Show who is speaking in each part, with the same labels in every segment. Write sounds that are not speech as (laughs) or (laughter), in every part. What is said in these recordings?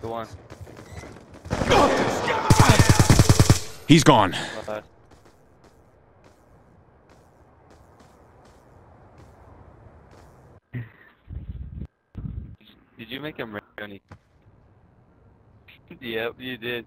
Speaker 1: The one.
Speaker 2: He's gone.
Speaker 1: Did you make him ready? (laughs) yep, you did.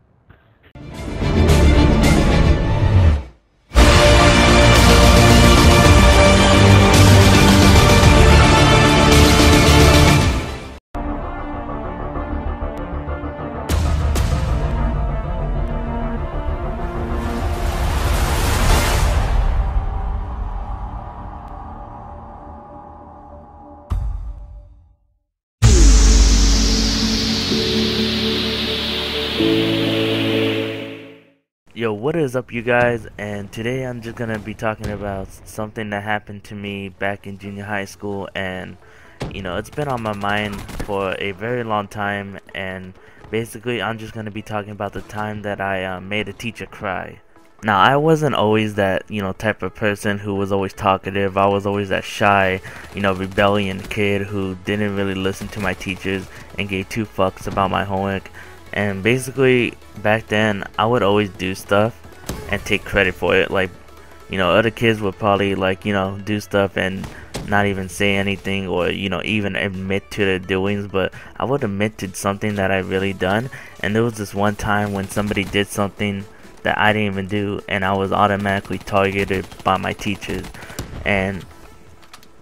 Speaker 3: Yo, what is up you guys? And today I'm just gonna be talking about something that happened to me back in junior high school and you know, it's been on my mind for a very long time and basically I'm just gonna be talking about the time that I uh, made a teacher cry. Now, I wasn't always that, you know, type of person who was always talkative. I was always that shy, you know, rebellion kid who didn't really listen to my teachers and gave two fucks about my homework. And basically, back then, I would always do stuff and take credit for it. Like, you know, other kids would probably, like, you know, do stuff and not even say anything or, you know, even admit to their doings. But I would admit to something that I really done. And there was this one time when somebody did something that I didn't even do and I was automatically targeted by my teachers. And,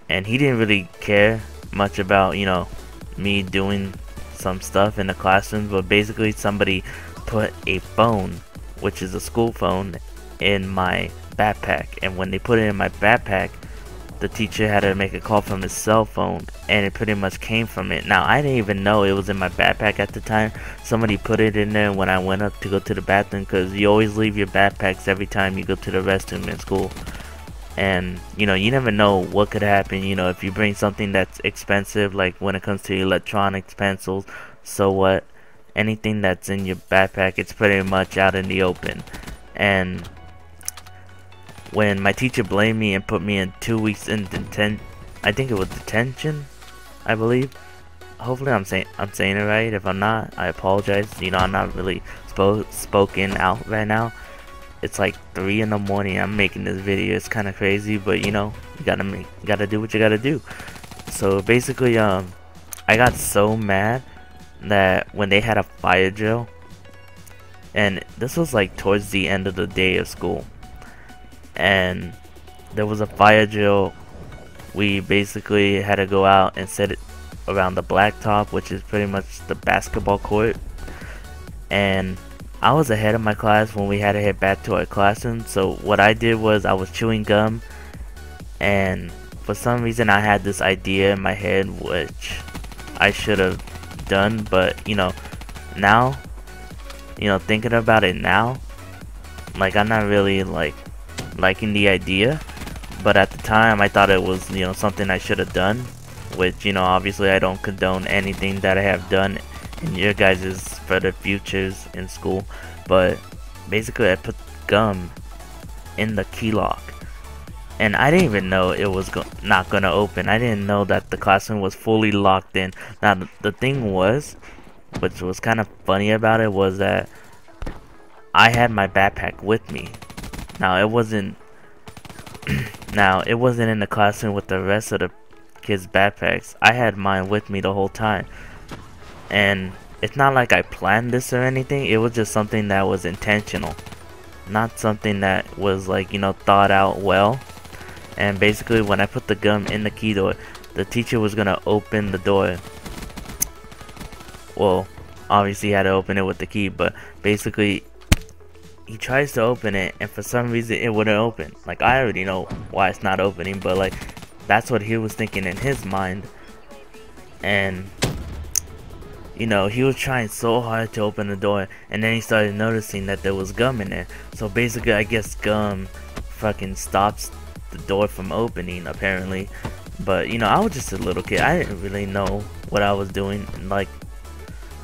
Speaker 3: and he didn't really care much about, you know, me doing some stuff in the classroom, but basically somebody put a phone, which is a school phone, in my backpack. And when they put it in my backpack, the teacher had to make a call from his cell phone, and it pretty much came from it. Now, I didn't even know it was in my backpack at the time. Somebody put it in there when I went up to go to the bathroom, because you always leave your backpacks every time you go to the restroom in school and you know you never know what could happen you know if you bring something that's expensive like when it comes to electronics pencils so what? Anything that's in your backpack it's pretty much out in the open. And when my teacher blamed me and put me in two weeks in detention I think it was detention I believe. Hopefully I'm saying I'm saying it right. If I'm not I apologize. You know I'm not really spoke spoken out right now it's like 3 in the morning I'm making this video it's kind of crazy but you know you gotta make you gotta do what you gotta do. So basically um I got so mad that when they had a fire drill and this was like towards the end of the day of school and there was a fire drill. We basically had to go out and set it around the blacktop which is pretty much the basketball court and I was ahead of my class when we had to head back to our classroom. So what I did was I was chewing gum and for some reason I had this idea in my head which I should have done but you know now you know thinking about it now like I'm not really like liking the idea but at the time I thought it was you know something I should have done which you know obviously I don't condone anything that I have done in your guys' further futures in school. But basically, I put gum in the key lock. And I didn't even know it was go not gonna open. I didn't know that the classroom was fully locked in. Now, the thing was, which was kind of funny about it, was that I had my backpack with me. Now, it wasn't. (clears throat) now, it wasn't in the classroom with the rest of the kids' backpacks. I had mine with me the whole time and it's not like I planned this or anything. It was just something that was intentional. Not something that was like you know thought out well. And basically when I put the gum in the key door the teacher was gonna open the door. Well obviously he had to open it with the key but basically he tries to open it and for some reason it wouldn't open. Like I already know why it's not opening but like that's what he was thinking in his mind. And you know, he was trying so hard to open the door, and then he started noticing that there was gum in there. So basically, I guess gum fucking stops the door from opening, apparently. But, you know, I was just a little kid. I didn't really know what I was doing. Like,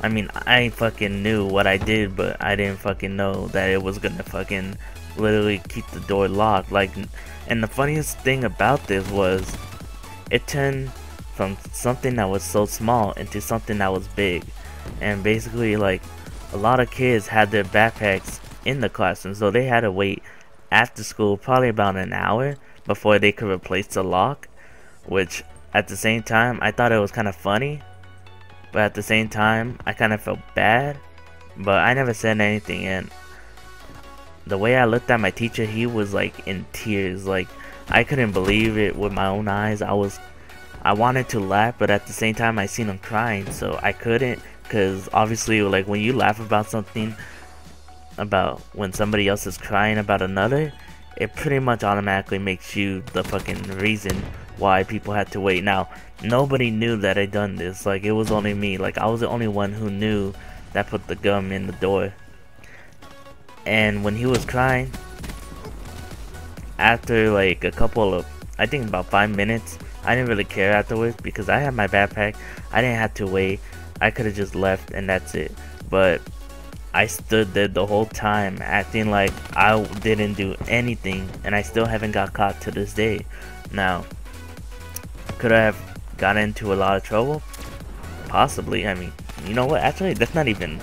Speaker 3: I mean, I fucking knew what I did, but I didn't fucking know that it was gonna fucking literally keep the door locked. Like, and the funniest thing about this was, it turned from something that was so small into something that was big. and basically like a lot of kids had their backpacks in the classroom so they had to wait after school probably about an hour before they could replace the lock which at the same time I thought it was kind of funny but at the same time I kind of felt bad but I never said anything. And the way I looked at my teacher he was like in tears. Like I couldn't believe it with my own eyes. I was I wanted to laugh but at the same time I seen him crying so I couldn't because obviously like when you laugh about something about when somebody else is crying about another it pretty much automatically makes you the fucking reason why people had to wait. Now nobody knew that I done this. Like it was only me. Like I was the only one who knew that put the gum in the door. And when he was crying after like a couple of I think about five minutes I didn't really care afterwards because I had my backpack I didn't have to wait I could have just left and that's it. But I stood there the whole time acting like I didn't do anything and I still haven't got caught to this day. Now, could I have got into a lot of trouble? Possibly. I mean, you know what? Actually, that's not even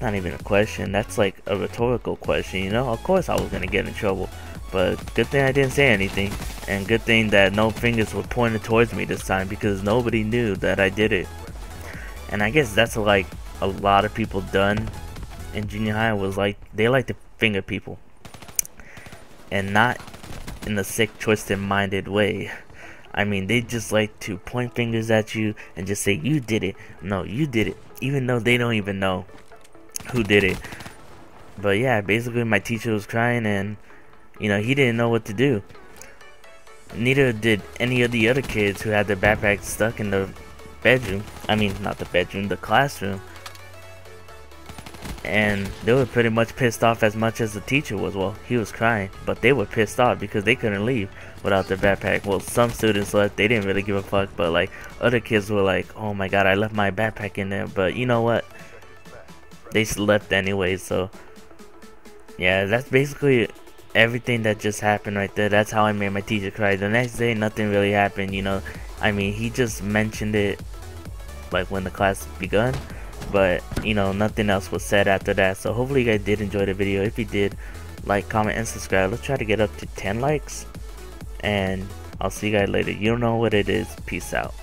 Speaker 3: not even a question. That's like a rhetorical question, you know? Of course I was going to get in trouble. But good thing I didn't say anything. And good thing that no fingers were pointed towards me this time because nobody knew that I did it. And I guess that's like a lot of people done in junior high was like they like to finger people. And not in the sick, twisted minded way. I mean, they just like to point fingers at you and just say, you did it. No, you did it. Even though they don't even know who did it. But yeah, basically my teacher was crying and, you know, he didn't know what to do. Neither did any of the other kids who had their backpacks stuck in the bedroom. I mean, not the bedroom, the classroom. And they were pretty much pissed off as much as the teacher was. Well, he was crying, but they were pissed off because they couldn't leave without their backpack. Well, some students left, they didn't really give a fuck, but like other kids were like, oh my god, I left my backpack in there. But you know what? They left anyway, so yeah, that's basically everything that just happened right there. That's how I made my teacher cry. The next day, nothing really happened, you know. I mean, he just mentioned it like when the class begun, but you know, nothing else was said after that. So hopefully you guys did enjoy the video. If you did, like, comment, and subscribe. Let's try to get up to 10 likes, and I'll see you guys later. You don't know what it is. Peace out.